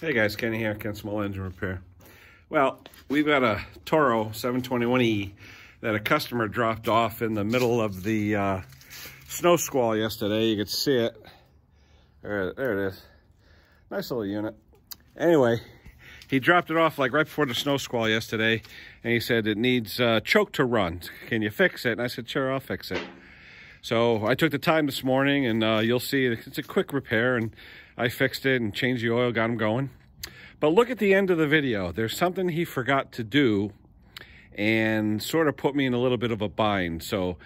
Hey guys, Kenny here, Ken Small Engine Repair. Well, we've got a Toro 721E that a customer dropped off in the middle of the uh, snow squall yesterday. You could see it. There, there it is. Nice little unit. Anyway, he dropped it off like right before the snow squall yesterday, and he said it needs uh, choke to run. Can you fix it? And I said, sure, I'll fix it. So I took the time this morning, and uh, you'll see it's a quick repair, and I fixed it and changed the oil, got him going. But look at the end of the video. There's something he forgot to do and sort of put me in a little bit of a bind. So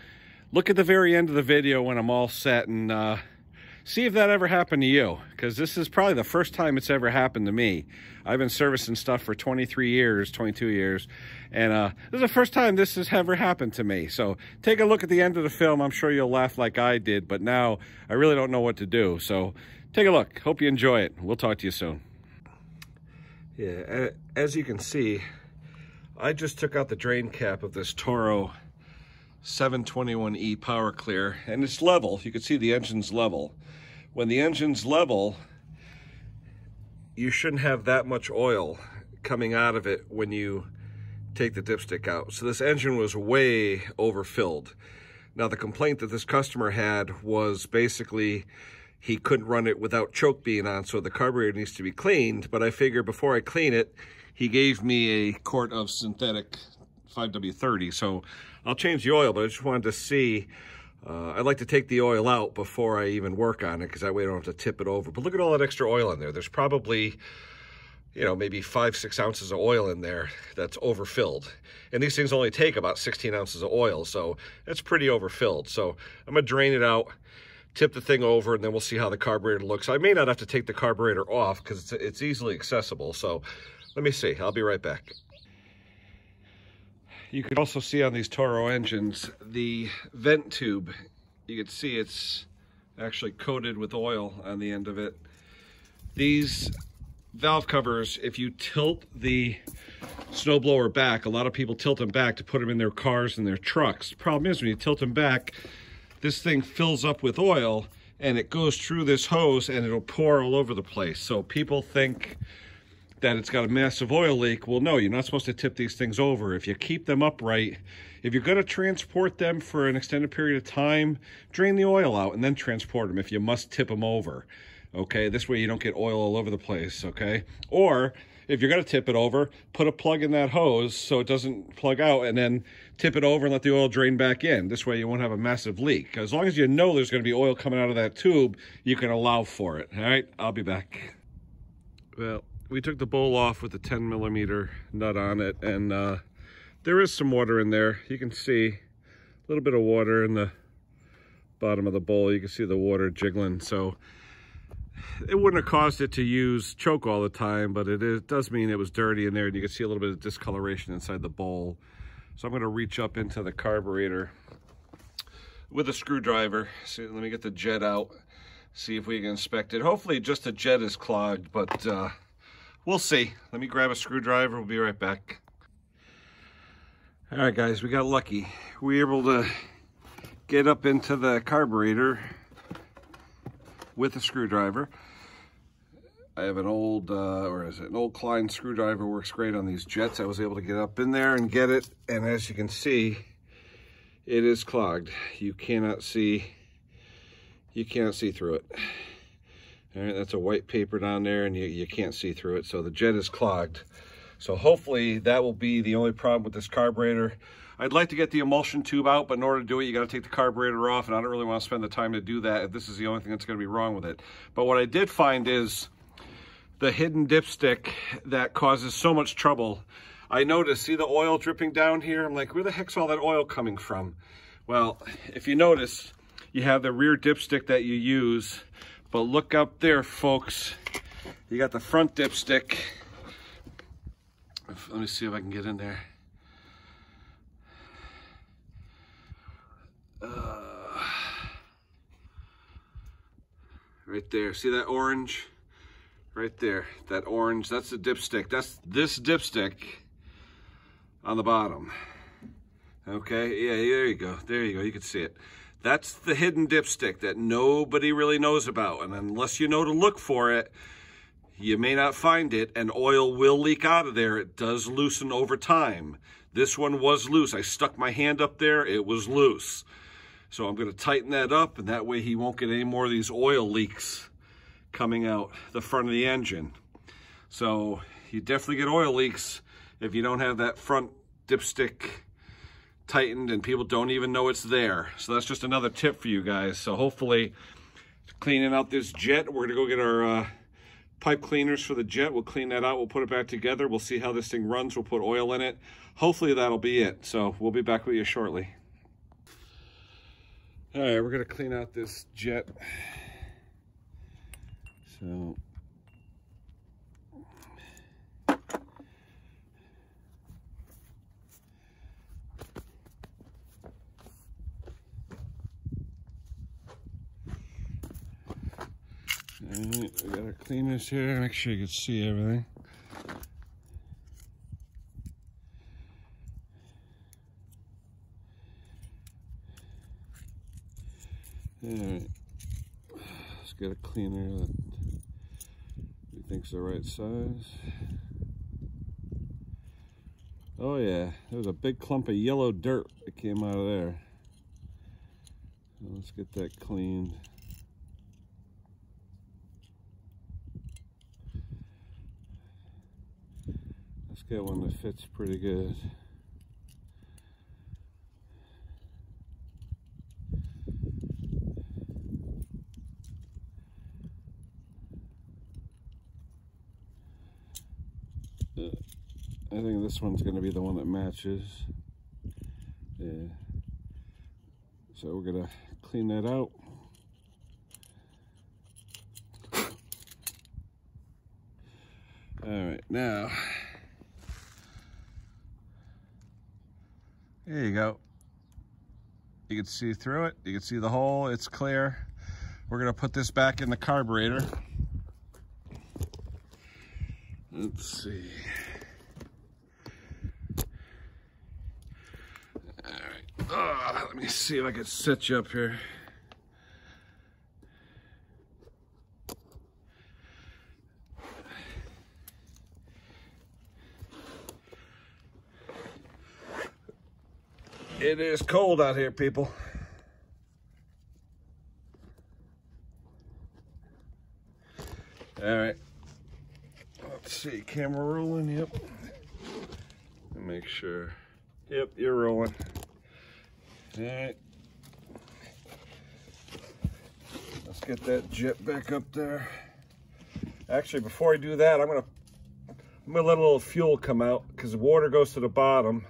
look at the very end of the video when I'm all set and uh, see if that ever happened to you. Because this is probably the first time it's ever happened to me. I've been servicing stuff for 23 years, 22 years. And uh, this is the first time this has ever happened to me. So take a look at the end of the film. I'm sure you'll laugh like I did. But now I really don't know what to do. So take a look. Hope you enjoy it. We'll talk to you soon. Yeah, as you can see, I just took out the drain cap of this Toro 721E Power Clear, and it's level. You can see the engine's level. When the engine's level, you shouldn't have that much oil coming out of it when you take the dipstick out. So this engine was way overfilled. Now the complaint that this customer had was basically he couldn't run it without choke being on, so the carburetor needs to be cleaned. But I figured before I clean it, he gave me a quart of synthetic 5W30. So I'll change the oil, but I just wanted to see. Uh, I'd like to take the oil out before I even work on it, because that way I don't have to tip it over. But look at all that extra oil in there. There's probably you know, maybe five, six ounces of oil in there that's overfilled. And these things only take about 16 ounces of oil, so it's pretty overfilled. So I'm gonna drain it out tip the thing over, and then we'll see how the carburetor looks. I may not have to take the carburetor off because it's, it's easily accessible. So let me see. I'll be right back. You can also see on these Toro engines, the vent tube, you can see it's actually coated with oil on the end of it. These valve covers, if you tilt the snowblower back, a lot of people tilt them back to put them in their cars and their trucks. The problem is when you tilt them back, this thing fills up with oil and it goes through this hose and it'll pour all over the place. So people think that it's got a massive oil leak. Well, no, you're not supposed to tip these things over. If you keep them upright, if you're going to transport them for an extended period of time, drain the oil out and then transport them if you must tip them over. Okay, this way you don't get oil all over the place, okay? Or if you're going to tip it over, put a plug in that hose so it doesn't plug out and then tip it over and let the oil drain back in. This way you won't have a massive leak. As long as you know there's going to be oil coming out of that tube, you can allow for it. All right, I'll be back. Well, we took the bowl off with a 10 millimeter nut on it and uh, there is some water in there. You can see a little bit of water in the bottom of the bowl. You can see the water jiggling. So it wouldn't have caused it to use choke all the time, but it, is, does mean it was dirty in there and you can see a little bit of discoloration inside the bowl. So I'm gonna reach up into the carburetor with a screwdriver. So let me get the jet out, see if we can inspect it. Hopefully just the jet is clogged, but uh, we'll see. Let me grab a screwdriver, we'll be right back. All right guys, we got lucky. We were able to get up into the carburetor with a screwdriver. I have an old, uh, or is it an old Klein screwdriver, works great on these jets. I was able to get up in there and get it, and as you can see, it is clogged. You cannot see, you can't see through it. All right, that's a white paper down there, and you, you can't see through it, so the jet is clogged. So hopefully that will be the only problem with this carburetor. I'd like to get the emulsion tube out, but in order to do it, you got to take the carburetor off, and I don't really want to spend the time to do that if this is the only thing that's going to be wrong with it. But what I did find is the hidden dipstick that causes so much trouble. I noticed, see the oil dripping down here? I'm like, where the heck's all that oil coming from? Well, if you notice, you have the rear dipstick that you use, but look up there, folks. You got the front dipstick. Let me see if I can get in there. Uh, right there. See that orange? Right there. That orange, that's the dipstick. That's this dipstick on the bottom. Okay, yeah, there you go. There you go. You can see it. That's the hidden dipstick that nobody really knows about. And unless you know to look for it, You may not find it, and oil will leak out of there. It does loosen over time. This one was loose. I stuck my hand up there, it was loose. So I'm gonna tighten that up, and that way he won't get any more of these oil leaks coming out the front of the engine. So you definitely get oil leaks if you don't have that front dipstick tightened and people don't even know it's there. So that's just another tip for you guys. So hopefully cleaning out this jet, we're gonna go get our uh, pipe cleaners for the jet. We'll clean that out. We'll put it back together. We'll see how this thing runs. We'll put oil in it. Hopefully that'll be it. So we'll be back with you shortly. All right, we're gonna clean out this jet. So Alright, we got our cleaners here. Make sure you can see everything. Alright, let's get a cleaner that we think's the right size. Oh yeah, there was a big clump of yellow dirt that came out of there. So let's get that cleaned. Let's get one that fits pretty good. Uh, I think this one's going to be the one that matches. Yeah. So we're going to clean that out. All right, now There you go. You can see through it. You can see the hole. It's clear. We're going to put this back in the carburetor. Let's see. All right. Oh, let me see if I can set you up here. It is cold out here, people. All right. Let's see, camera rolling, yep. Make sure. Yep, you're rolling. All right. Let's get that jet back up there. Actually, before I do that, I'm gonna I'm gonna let a little fuel come out because the water goes to the bottom.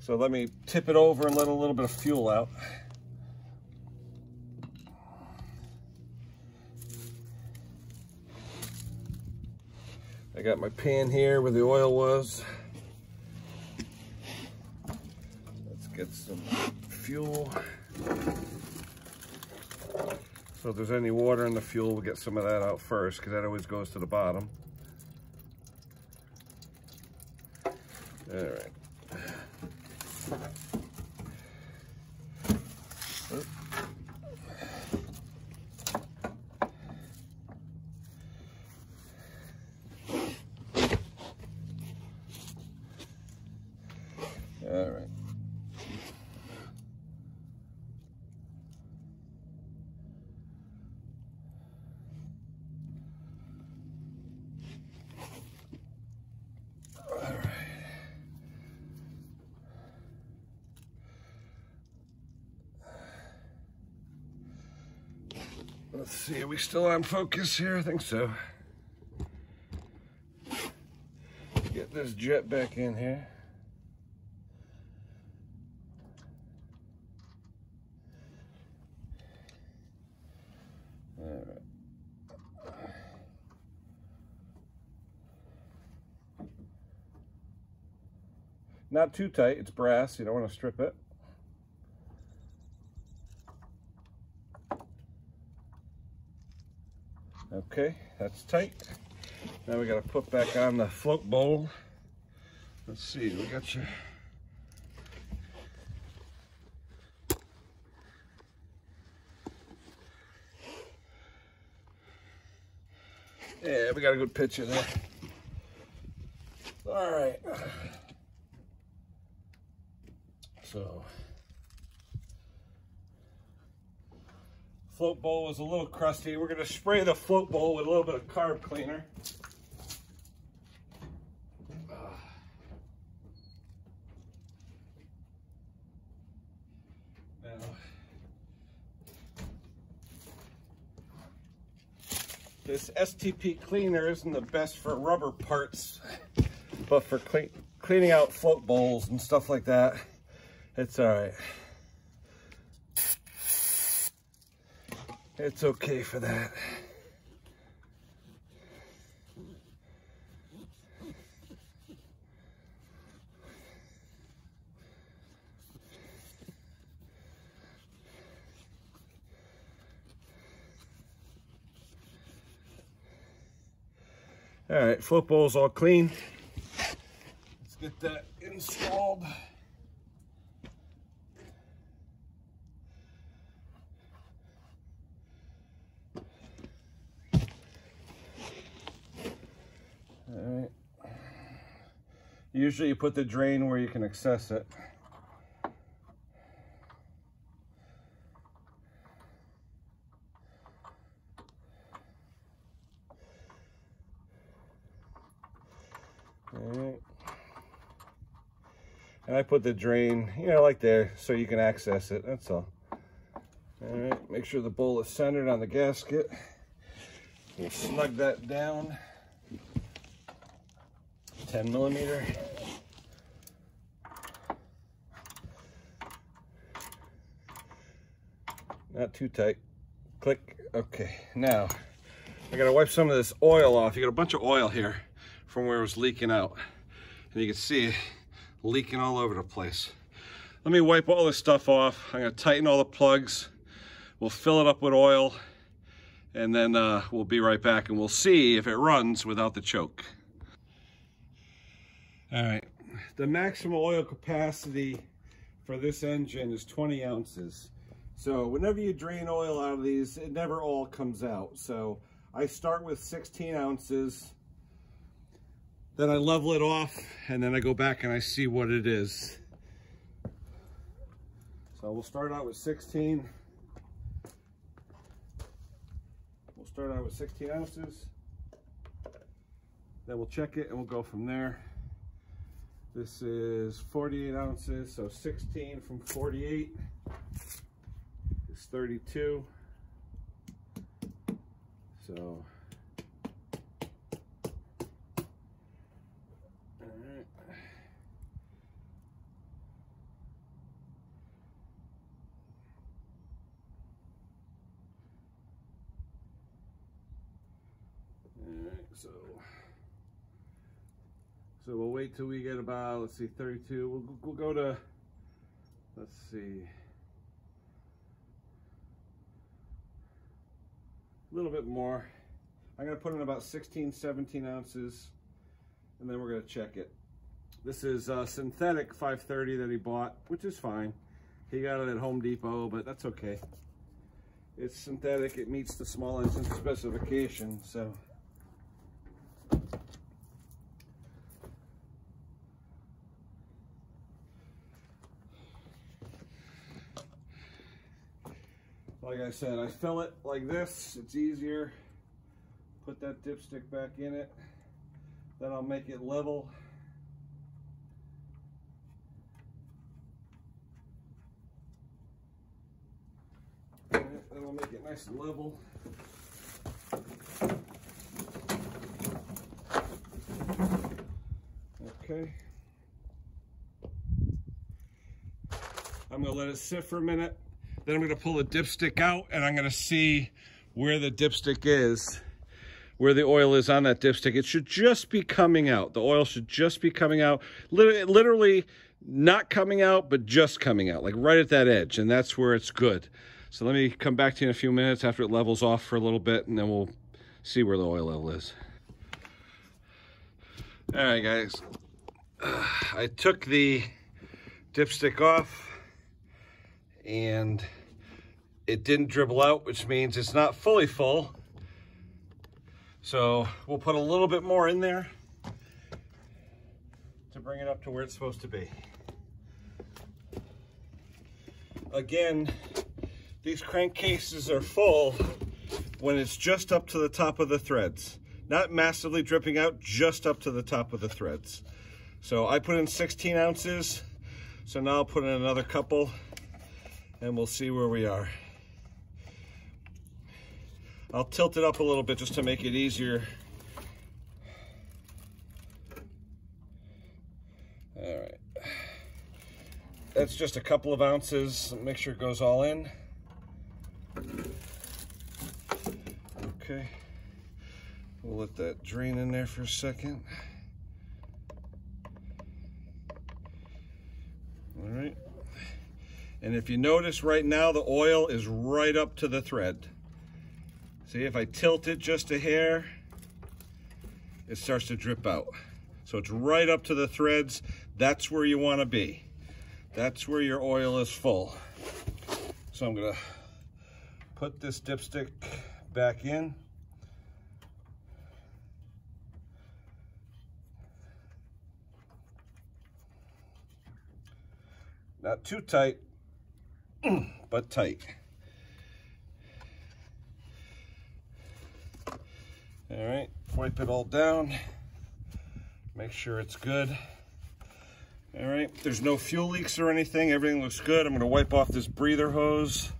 So let me tip it over and let a little bit of fuel out. I got my pan here where the oil was. Let's get some fuel. So if there's any water in the fuel, we'll get some of that out first because that always goes to the bottom. All right. All right. Let's see, are we still on focus here? I think so. Get this jet back in here. Not too tight, it's brass, you don't want to strip it. Okay, that's tight. Now we got to put back on the float bowl. Let's see, we got your Yeah, we got a good picture there. All right. So, float bowl was a little crusty. We're gonna spray the float bowl with a little bit of carb cleaner. Now, this STP cleaner isn't the best for rubber parts, but for clean, cleaning out float bowls and stuff like that, it's all right. It's okay for that. All right, float bowl's all clean. Let's get that installed. Usually you put the drain where you can access it. And I put the drain, you know, like there, so you can access it, that's all. All right, make sure the bowl is centered on the gasket. We'll snug that down. 10 millimeter. Not too tight. Click, okay. Now, I gotta wipe some of this oil off. You got a bunch of oil here from where it was leaking out. And you can see it leaking all over the place. Let me wipe all this stuff off. I'm gonna tighten all the plugs. We'll fill it up with oil and then uh, we'll be right back and we'll see if it runs without the choke. All right, the maximum oil capacity for this engine is 20 ounces. So whenever you drain oil out of these, it never all comes out. So I start with 16 ounces then I level it off and then I go back and I see what it is. So we'll start out with 16. We'll start out with 16 ounces. Then we'll check it and we'll go from there. This is 48 ounces, so 16 from 48 is 32. So So, so we'll wait till we get about, let's see, 32. We'll, we'll go to, let's see, a little bit more. I'm gonna put in about 16, 17 ounces, and then we're gonna check it. This is a synthetic 530 that he bought, which is fine. He got it at Home Depot, but that's okay. It's synthetic, it meets the small engine specification, so. Like I said, I fill it like this. It's easier. Put that dipstick back in it. Then I'll make it level. Then I'll make it nice and level. Okay. I'm gonna let it sit for a minute. Then I'm gonna pull the dipstick out and I'm gonna see where the dipstick is, where the oil is on that dipstick. It should just be coming out. The oil should just be coming out. Literally not coming out, but just coming out, like right at that edge. And that's where it's good. So let me come back to you in a few minutes after it levels off for a little bit and then we'll see where the oil level is. All right, guys. I took the dipstick off and it didn't dribble out, which means it's not fully full. So we'll put a little bit more in there to bring it up to where it's supposed to be. Again, these crankcases are full when it's just up to the top of the threads. Not massively dripping out, just up to the top of the threads. So I put in 16 ounces. So now I'll put in another couple and we'll see where we are. I'll tilt it up a little bit just to make it easier. All right. That's just a couple of ounces. Make sure it goes all in. Okay. We'll let that drain in there for a second. All right. And if you notice right now, the oil is right up to the thread. See, if I tilt it just a hair, it starts to drip out. So it's right up to the threads. That's where you want to be. That's where your oil is full. So I'm gonna put this dipstick back in. Not too tight, but tight. All right, wipe it all down. Make sure it's good. All right, there's no fuel leaks or anything. Everything looks good. I'm gonna wipe off this breather hose.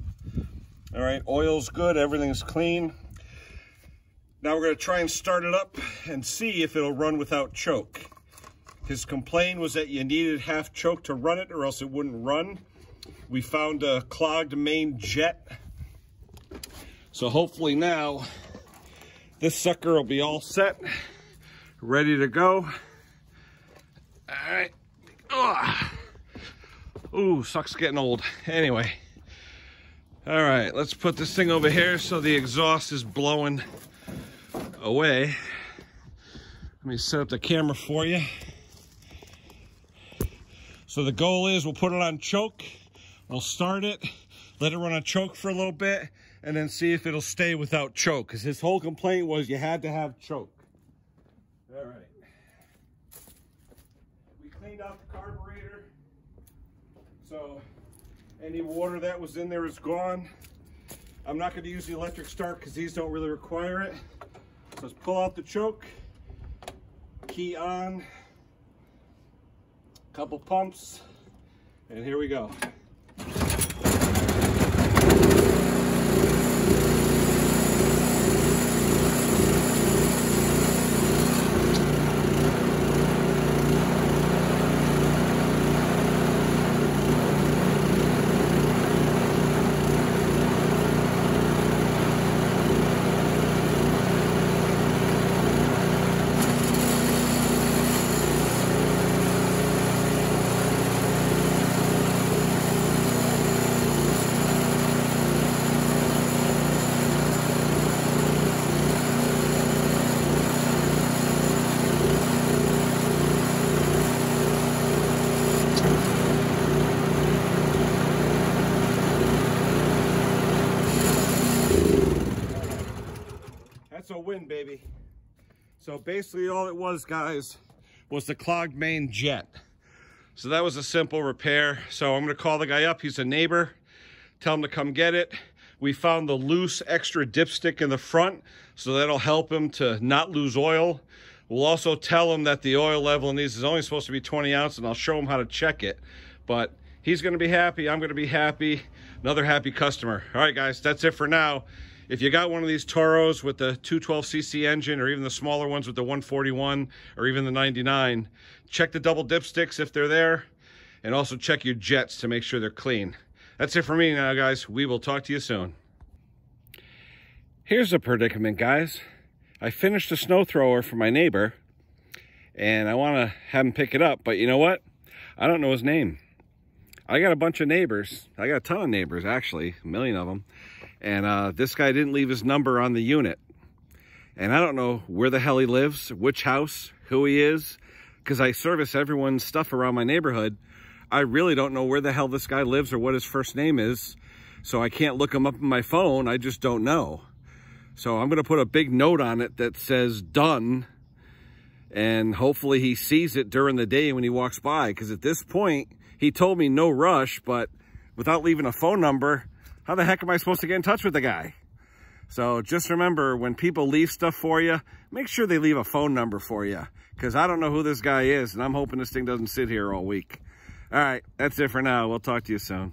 All right, oil's good, everything's clean. Now we're gonna try and start it up and see if it'll run without choke. His complaint was that you needed half choke to run it or else it wouldn't run. We found a clogged main jet. So hopefully now this sucker will be all set, ready to go. All right. Ugh. Ooh, sucks getting old. Anyway. All right, let's put this thing over here so the exhaust is blowing away. Let me set up the camera for you. So the goal is we'll put it on choke, we'll start it, let it run on choke for a little bit, and then see if it'll stay without choke. Because his whole complaint was you had to have choke. All right. We cleaned out the carburetor. So any water that was in there is gone. I'm not going to use the electric start because these don't really require it. So let's pull out the choke, key on, couple pumps, and here we go. A win, baby. So basically all it was, guys, was the clogged main jet. So that was a simple repair. So I'm gonna call the guy up, he's a neighbor, tell him to come get it. We found the loose extra dipstick in the front, so that'll help him to not lose oil. We'll also tell him that the oil level in these is only supposed to be 20 ounces, and I'll show him how to check it. But he's gonna be happy, I'm gonna be happy, another happy customer. All right, guys, that's it for now. If you got one of these Toros with the 212cc engine or even the smaller ones with the 141 or even the 99, check the double dipsticks if they're there and also check your jets to make sure they're clean. That's it for me now, guys. We will talk to you soon. Here's a predicament, guys. I finished a snow thrower for my neighbor and I want to have him pick it up, but you know what? I don't know his name. I got a bunch of neighbors. I got a ton of neighbors, actually, a million of them. And uh, this guy didn't leave his number on the unit. And I don't know where the hell he lives, which house, who he is, because I service everyone's stuff around my neighborhood. I really don't know where the hell this guy lives or what his first name is. So I can't look him up on my phone. I just don't know. So I'm going to put a big note on it that says done. And hopefully he sees it during the day when he walks by. Because at this point, he told me no rush, but without leaving a phone number, how the heck am I supposed to get in touch with the guy? So just remember, when people leave stuff for you, make sure they leave a phone number for you. Because I don't know who this guy is, and I'm hoping this thing doesn't sit here all week. All right, that's it for now. We'll talk to you soon.